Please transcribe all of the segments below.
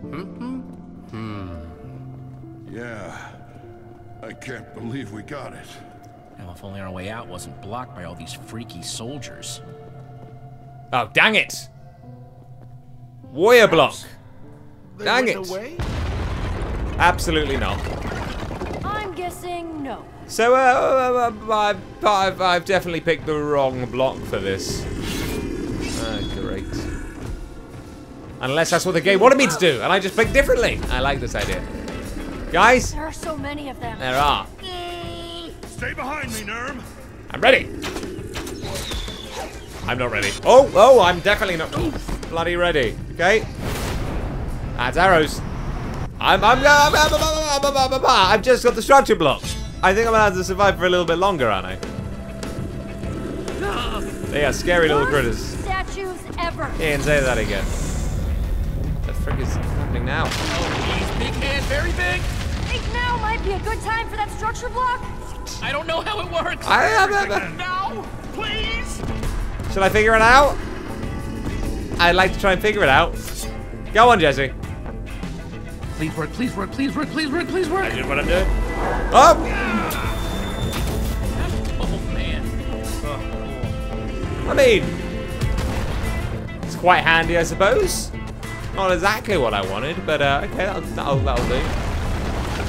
Hmm? Hmm. Hmm. Yeah. I can't believe we got it. Well, if only our way out wasn't blocked by all these freaky soldiers. Oh, dang it! Warrior block. They Dang it. Away? Absolutely not. I'm guessing no. So, uh uh, uh, uh, I've, I've, I've definitely picked the wrong block for this. Oh, great. Unless that's what the game wanted me to do, and I just picked differently. I like this idea. Guys? There are so many of them. There are. Stay behind me, Nurm. I'm ready. I'm not ready. Oh, oh, I'm definitely not bloody ready. Okay. That's arrows. I'm, I'm, I'm, I'm, I've just got the structure block. I think I'm gonna have to survive for a little bit longer, aren't I? They are scary little critters. Statues ever. Can't say that again. The frick is happening now? Oh, geez, big hand, very big. Think now might be a good time for that structure block? I don't know how it works. I, I, I, Now, please. should I figure it out? I'd like to try and figure it out. Go on, Jesse. Please work, please work, please work, please work, please work. That's what I'm doing. Oh! Oh, man. I mean, it's quite handy, I suppose. Not exactly what I wanted, but uh, okay, that'll, that'll, that'll do.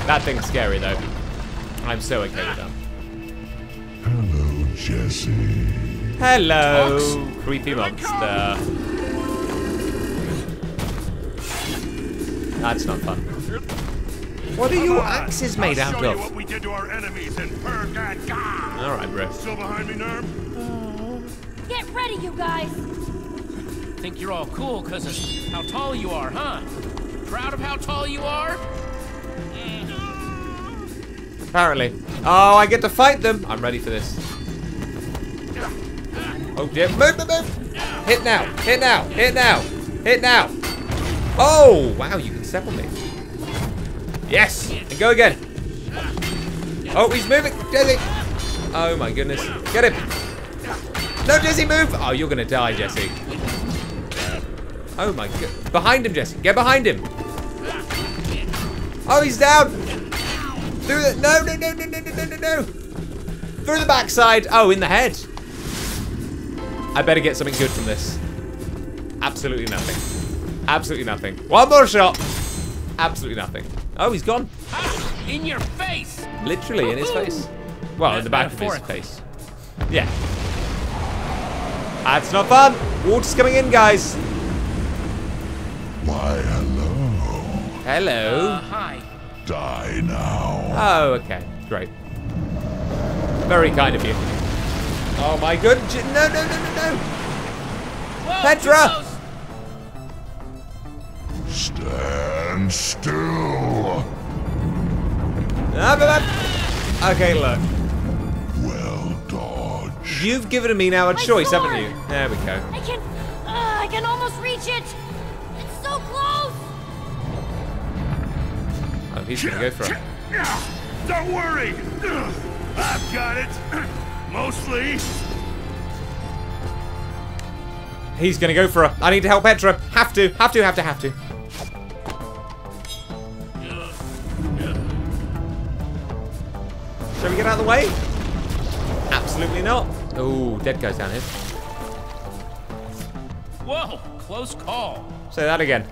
That thing's scary, though. I'm so okay with that. Hello, Jesse. Hello, Talks. creepy monster. That's not fun. What are your Come on, axes made I'll out of? You what we did to our enemies in Purgat. All right, bro. Still behind me, Nurm? Get ready, you guys. Think you're all cool because of how tall you are, huh? Proud of how tall you are? Apparently. Oh, I get to fight them. I'm ready for this. Oh dear. Move, move, move. Hit now. Hit now. Hit now. Hit now. Oh, wow. You can step on me. Yes. And go again. Oh, he's moving. Jesse. Oh, my goodness. Get him. No, Jesse, move. Oh, you're going to die, Jesse. Oh my god. Behind him, Jesse. Get behind him. Oh, he's down. Through the... No, no, no, no, no, no, no, no. Through the backside. Oh, in the head. I better get something good from this. Absolutely nothing. Absolutely nothing. One more shot. Absolutely nothing. Oh, he's gone. In your face. Literally in his face. Well, in the back of his face. Yeah. That's not fun. Water's coming in, guys. Hello. Uh, hi. Die now. Oh, okay. Great. Very kind of you. Oh my good. No, no, no, no, no. Whoa, Petra! Stand still. Ah, but- but- Okay, look. Well dodged. You've given me now a My choice, haven't you? There we go. I can. Uh, I can almost reach it. Oh, he's gonna go for it. Don't worry. I've got it. Mostly. He's gonna go for it. I need to help Petra. Have to, have to, have to, have to. Shall we get out of the way? Absolutely not. Oh, dead guy's down here. Whoa, close call. Say that again.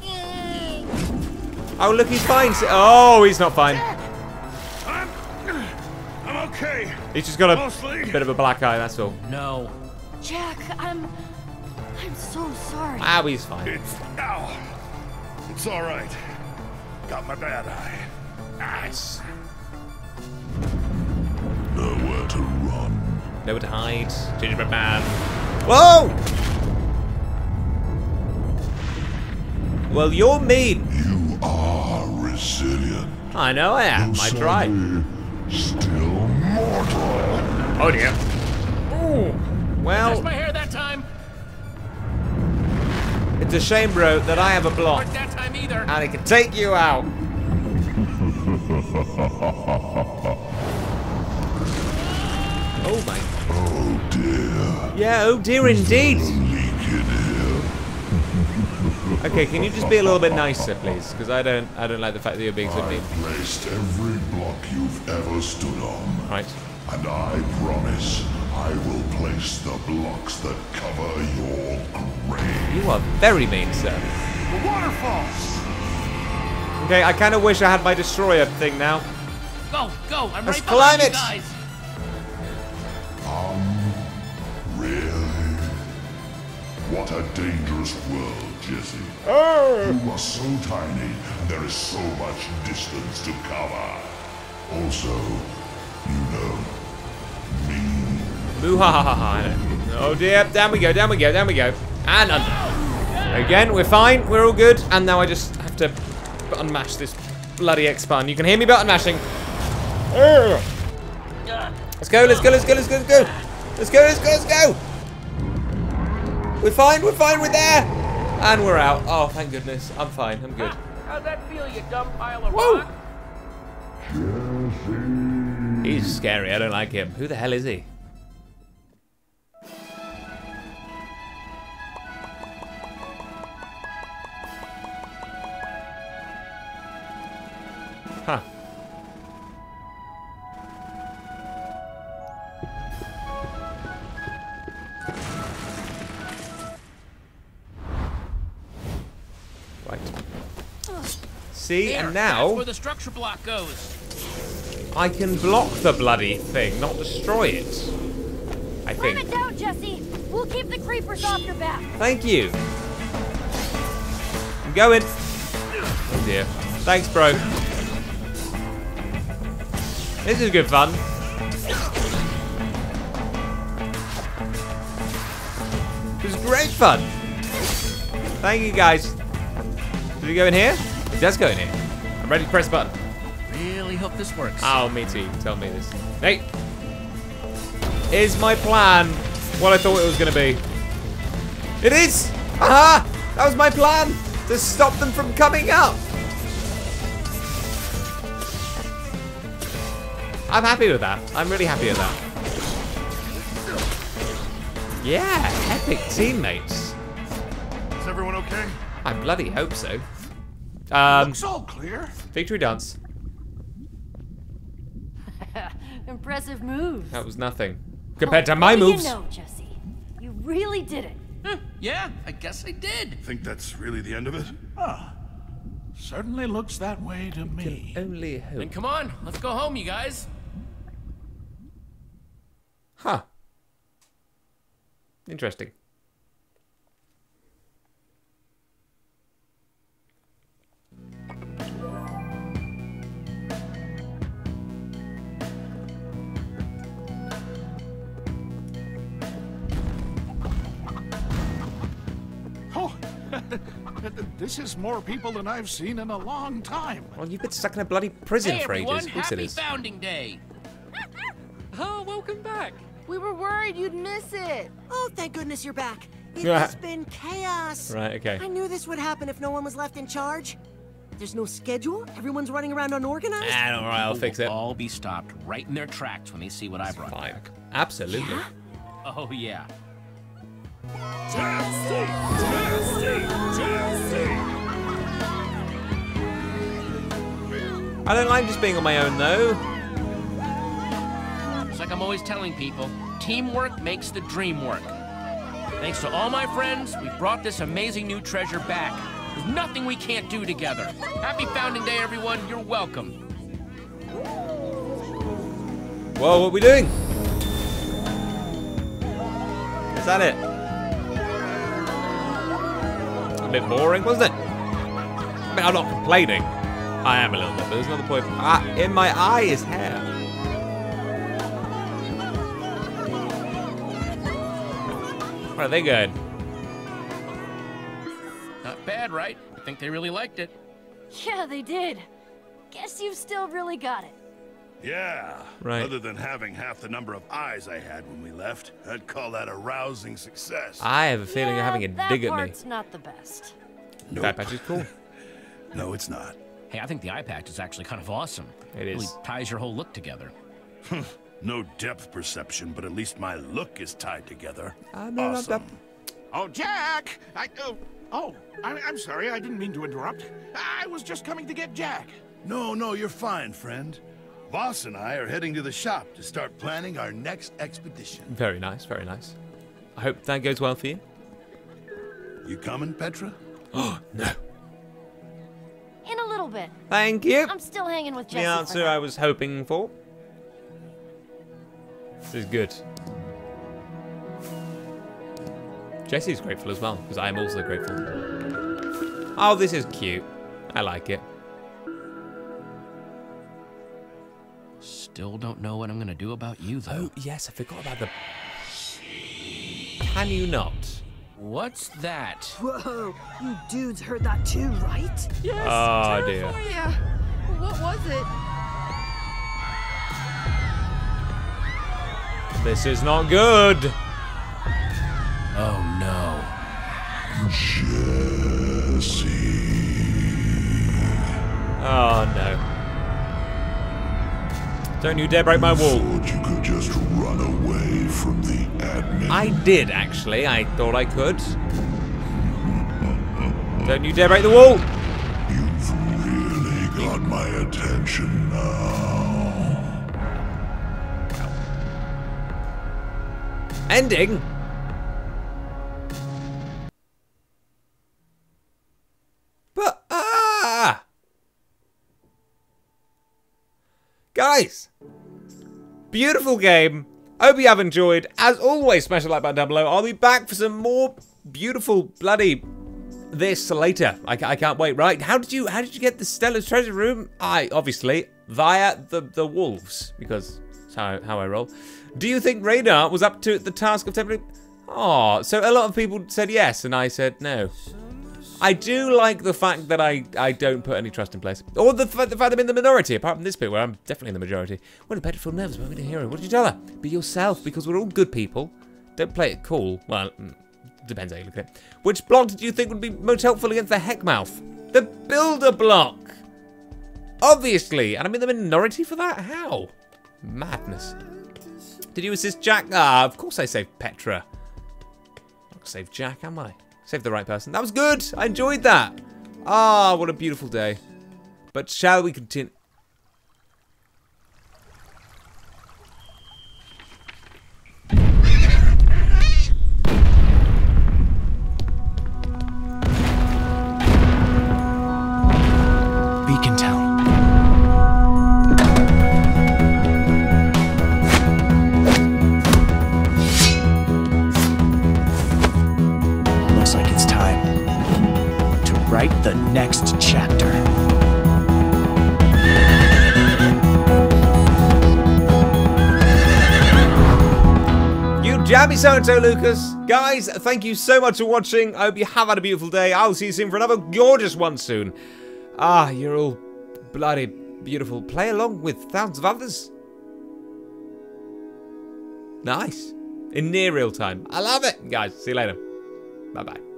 Oh, look, he's fine. Oh, he's not fine. I'm. I'm okay. He's just got a Mostly. bit of a black eye, that's all. No. Jack, I'm. I'm so sorry. Ah, he's fine. It's. Ow. It's all right. Got my bad eye. Nice. Nowhere to run. Nowhere to hide. Gingerbread man. Whoa! Well, you're mean. You are resilient. I know I am. I try. Sadly, Still mortal. Oh dear. Ooh. Touched Well, my hair that time. it's a shame, bro, that I have a block that time either. and it can take you out. oh my. Oh dear. Yeah. Oh dear, indeed. Leak in here. Okay, can you just be a little bit nicer, please? Because I don't, I don't like the fact that you're being so mean. I've placed every block you've ever stood on. Right. And I promise I will place the blocks that cover your grave. You are very mean, sir. The waterfalls! Okay, I kind of wish I had my destroyer thing now. Go, go. I'm Let's right climb behind you it. guys. Um, really? What a dangerous world, Jesse. Oh. You are so tiny, and there is so much distance to cover. Also, you know, me. Muhahaha. Oh dear, down we go, down we go, down we go. And under. Again, we're fine, we're all good. And now I just have to button mash this bloody X-Button. You can hear me button mashing. Ugh. Let's go, let's go, let's go, let's go, let's go. Let's go, let's go, let's go. We're fine, we're fine, we're there. And we're out. Oh, thank goodness. I'm fine, I'm good. How's that feel, you dumb pile of Whoa. rock? He's scary, I don't like him. Who the hell is he? See, There, and That's now where the structure block goes. I can block the bloody thing, not destroy it. I Climb think. it down, Jesse. We'll keep the creepers off your back. Thank you. I'm going. Oh dear. Thanks, bro. This is good fun. This is great fun. Thank you, guys. Did we go in here? He does go in here. I'm ready to press button. Really hope this works. Oh, me too. Tell me this. Hey! Is my plan what I thought it was going to be? It is! Aha! That was my plan! To stop them from coming up! I'm happy with that. I'm really happy with that. Yeah, epic teammates. Is everyone okay? I bloody hope so. Um, Looks all clear. victory dance. Impressive moves. That was nothing. Compared to my moves. You know, Jesse. You really did it. Huh, yeah, I guess I did. Think that's really the end of it? Ah, Certainly looks that way to me. Only hope. Then come on, let's go home, you guys. Huh. Interesting. This is more people than I've seen in a long time. Well, you've been stuck in a bloody prison Hey for everyone, ages. Of happy is. founding day. Oh, welcome back. We were worried you'd miss it. Oh, thank goodness you're back. It Yeah. has been chaos. Right, okay. I knew this would happen if no one was left in charge. There's no schedule. Everyone's running around unorganized. Ah, all right, I'll fix it. Will all be stopped right in their tracks when they see what I brought Fine. back. Absolutely. Oh yeah. I don't like just being on my own, though. It's like I'm always telling people, teamwork makes the dream work. Thanks to all my friends, we brought this amazing new treasure back. There's nothing we can't do together. Happy founding day, everyone. You're welcome. Whoa, what are we doing? Is that it? A bit boring, wasn't it? I mean, I'm not complaining. I am a little bit, but there's another point. Ah, in my eye is hair. Where are they going? Not bad, right? I think they really liked it. Yeah, they did. Guess you've still really got it. Yeah. Right. Other than having half the number of eyes I had when we left, I'd call that a rousing success. I have a feeling yeah, you're having a dig at me. part's not the best. Nope. That patch is cool. No, it's not. Hey, I think the eye patch is actually kind of awesome. It Really is. ties your whole look together. Hmm. No depth perception, but at least my look is tied together. No, no, awesome. no. Oh, Jack! I, oh, Oh, I, I'm sorry. I didn't mean to interrupt. I was just coming to get Jack. No, no, you're fine, friend. Voss and I are heading to the shop to start planning our next expedition. Very nice, very nice. I hope that goes well for you. You coming, Petra? Oh, no. In a little bit. Thank you. I'm still hanging with Jesse. The answer. I was hoping for. This is good. Jesse's grateful as well, because I am also grateful. Oh, this is cute. I like it. Still don't know what I'm gonna do about you, though. Oh, yes, I forgot about the... Can you not? What's that? Whoa, you dudes heard that too, right? Yes. Oh, dear. Yeah. What was it? This is not good. Oh no. Jesse. Oh, no. Don't you dare break my wall. You could just run away from the admin. I did, actually. I thought I could. Don't you dare break the wall. You've really got my attention now. Ending? Guys! Beautiful game. Hope you have enjoyed. As always, smash the like button down below. I'll be back for some more beautiful bloody this later. I, I can't wait. Right? How did you how did you get the Stella's treasure room? I obviously via the the wolves because that's how how I roll. Do you think Radar was up to the task of tempering? Oh, so a lot of people said yes, and I said no. I do like the fact that I, I don't put any trust in place. Or the, the fact I'm in the minority, apart from this bit where I'm definitely in the majority. Petra feel nervous about being a hero? What did you tell her? Be yourself, because we're all good people. Don't play it cool. Well, mm, depends how you look at it. Which block did you think would be most helpful against the Heckmaw? The Builder block! Obviously! And I'm in the minority for that? How? Madness. Did you assist Jack? Ah, of course I saved Petra. Gonna save Jack, am I? Saved the right person. That was good. I enjoyed that. Ah, what a beautiful day. But shall we continue? The next chapter. You jammy so and so, Lukas. Guys, thank you so much for watching. I hope you have had a beautiful day. I'll see you soon for another gorgeous one soon. Ah, you're all bloody beautiful. Play along with thousands of others. Nice. In near real time. I love it. Guys, see you later. Bye bye.